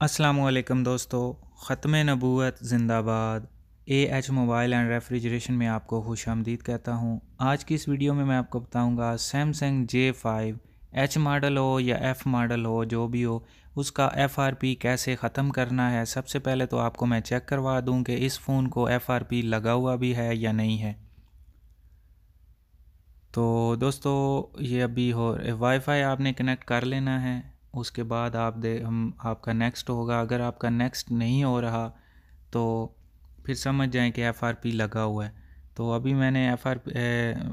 असलकम दोस्तों ख़त्म नबूत ज़िंदाबाद। A H mobile and refrigeration में आपको खुश आमदीद कहता हूँ। आज की इस वीडियो में मैं आपको बताऊँगा Samsung J five, H model हो या एफ़ मॉडल हो, जो भी हो, उसका एफ़ आर पी कैसे ख़त्म करना है। सबसे पहले तो आपको मैं चेक करवा दूँ कि इस फ़ोन को एफ़ आर पी लगा हुआ भी है या नहीं है। तो दोस्तों, ये अभी हो, वाईफाई आपने कनेक्ट कर लेना है। उसके बाद आप दे, हम, आपका नेक्स्ट होगा। अगर आपका नेक्स्ट नहीं हो रहा तो फिर समझ जाएँ कि एफ़ आर पी लगा हुआ है। तो अभी मैंने एफ़ आर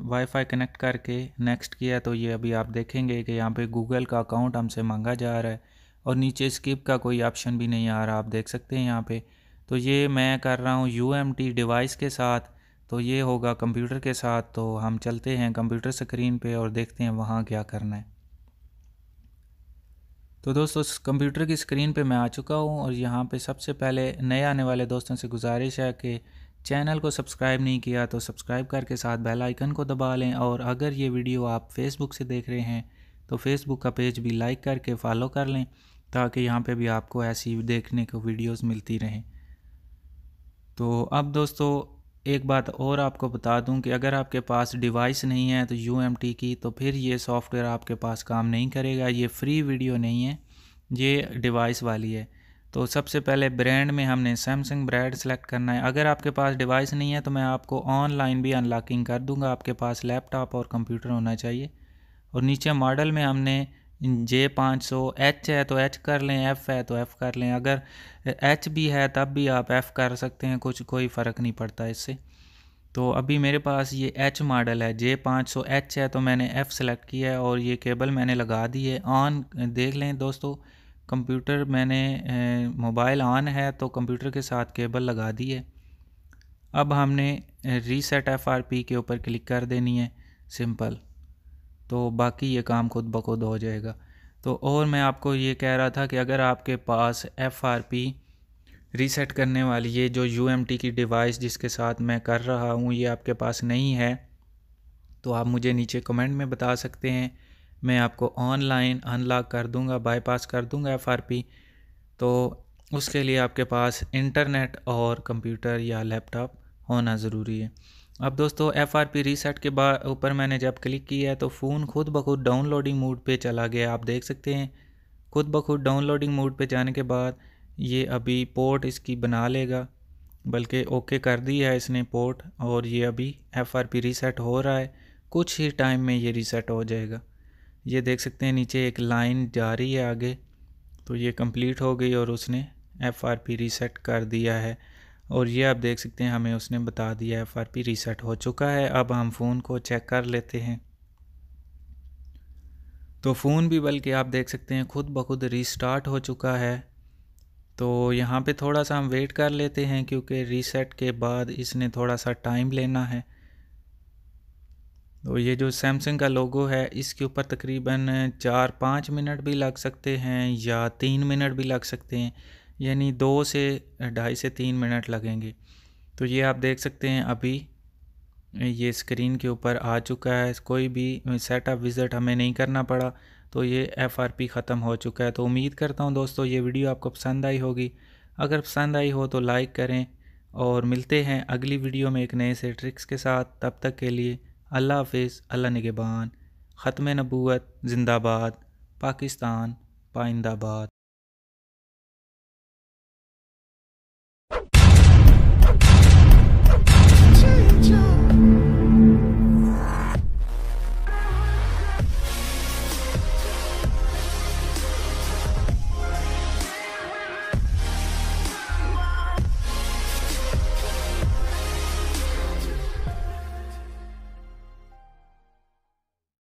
वाईफाई कनेक्ट करके नेक्स्ट किया तो ये अभी आप देखेंगे कि यहाँ पे गूगल का अकाउंट हमसे मांगा जा रहा है और नीचे स्किप का कोई ऑप्शन भी नहीं आ रहा। आप देख सकते हैं यहाँ पे। तो ये मैं कर रहा हूँ यू डिवाइस के साथ। तो ये होगा कंप्यूटर के साथ। तो हम चलते हैं कंप्यूटर स्क्रीन पे और देखते हैं वहाँ क्या करना है। तो दोस्तों कंप्यूटर की स्क्रीन पे मैं आ चुका हूँ और यहाँ पे सबसे पहले नए आने वाले दोस्तों से गुजारिश है कि चैनल को सब्सक्राइब नहीं किया तो सब्सक्राइब करके साथ बेल आइकन को दबा लें और अगर ये वीडियो आप फेसबुक से देख रहे हैं तो फेसबुक का पेज भी लाइक करके फॉलो कर लें ताकि यहाँ पर भी आपको ऐसी देखने को वीडियोज़ मिलती रहें। तो अब दोस्तों एक बात और आपको बता दूँ कि अगर आपके पास डिवाइस नहीं है तो यूएमटी की तो फिर ये सॉफ्टवेयर आपके पास काम नहीं करेगा। ये फ्री वीडियो नहीं है, ये डिवाइस वाली है। तो सबसे पहले ब्रांड में हमने सैमसंग ब्रांड सेलेक्ट करना है। अगर आपके पास डिवाइस नहीं है तो मैं आपको ऑनलाइन भी अनलॉकिंग कर दूँगा। आपके पास लैपटॉप और कंप्यूटर होना चाहिए। और नीचे मॉडल में हमने जे पाँच सौ एच है तो एच कर लें एफ़ है तो एफ़ कर लें। अगर एच भी है तब भी आप एफ़ कर सकते हैं, कुछ, कोई फ़र्क नहीं पड़ता इससे। तो अभी मेरे पास ये एच मॉडल है जे पाँच सौ एच है तो मैंने एफ़ सेलेक्ट किया है और ये केबल मैंने लगा दी है। ऑन देख लें दोस्तों कंप्यूटर मैंने मोबाइल ऑन है तो कंप्यूटर के साथ केबल लगा दी है। अब हमने रीसेट एफ़ आर पी के ऊपर क्लिक कर देनी है सिंपल तो बाकी ये काम खुद ब खुद हो जाएगा। तो और मैं आपको ये कह रहा था कि अगर आपके पास एफ़ आर पी रीसेट करने वाली ये जो यू एम टी की डिवाइस जिसके साथ मैं कर रहा हूँ, ये आपके पास नहीं है तो आप मुझे नीचे कमेंट में बता सकते हैं। मैं आपको ऑनलाइन अनलॉक कर दूँगा बाईपास कर दूँगा एफ़ आर पी तो उसके लिए आपके पास इंटरनेट और कंप्यूटर या लैपटॉप होना ज़रूरी है। अब दोस्तों एफ़ आर पी रीसेट के बाद ऊपर मैंने जब क्लिक किया है तो फ़ोन खुद ब खुद डाउनलोडिंग मोड पे चला गया आप देख सकते हैं, खुद ब खुद डाउनलोडिंग मोड पे जाने के बाद ये अभी पोर्ट इसकी बना लेगा। बल्कि ओके कर दिया है इसने पोर्ट और ये अभी एफ़ आर पी रीसेट हो रहा है। कुछ ही टाइम में ये रीसेट हो जाएगा। ये देख सकते हैं, नीचे एक लाइन जा रही है आगे। तो ये कंप्लीट हो गई और उसने एफ़ आर पी रीसेट कर दिया है। और ये आप देख सकते हैं, हमें उसने बता दिया एफ़ आर पी रीसेट हो चुका है। अब हम फ़ोन को चेक कर लेते हैं। तो फ़ोन भी बल्कि आप देख सकते हैं, खुद ब खुद रीस्टार्ट हो चुका है। तो यहाँ पे थोड़ा सा हम वेट कर लेते हैं, क्योंकि रीसेट के बाद इसने थोड़ा सा टाइम लेना है। तो ये जो सैमसंग का लोगो है, इसके ऊपर तकरीबन चार पाँच मिनट भी लग सकते हैं या तीन मिनट भी लग सकते हैं। यानी दो से ढाई से तीन मिनट लगेंगे। तो ये आप देख सकते हैं अभी ये स्क्रीन के ऊपर आ चुका है। कोई भी सेटअप विज़िट हमें नहीं करना पड़ा तो ये एफ़ आर पी ख़त्म हो चुका है। तो उम्मीद करता हूँ दोस्तों ये वीडियो आपको पसंद आई होगी। अगर पसंद आई हो तो लाइक करें और मिलते हैं अगली वीडियो में एक नए से ट्रिक्स के साथ। तब तक के लिए अल्लाह हाफिज़, अल्लाह निगबान। ख़त्म नबूत ज़िंदाबाद, पाकिस्तान, पाइंदाबाद। future.